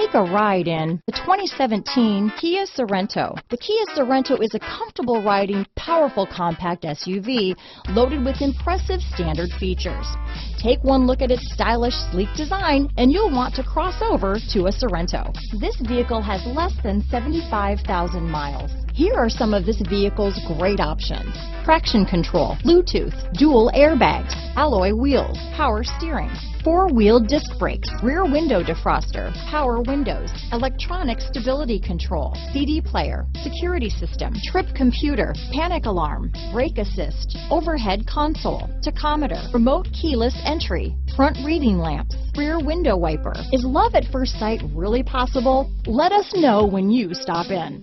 Take a ride in the 2017 Kia Sorento. The Kia Sorento is a comfortable riding, powerful compact SUV loaded with impressive standard features. Take one look at its stylish, sleek design and you'll want to cross over to a Sorento. This vehicle has less than 75,000 miles. Here are some of this vehicle's great options. Traction control, Bluetooth, dual airbags, alloy wheels, power steering, four-wheel disc brakes, rear window defroster, power windows, electronic stability control, CD player, security system, trip computer, panic alarm, brake assist, overhead console, tachometer, remote keyless entry, front reading lamps, rear window wiper. Is love at first sight really possible? Let us know when you stop in.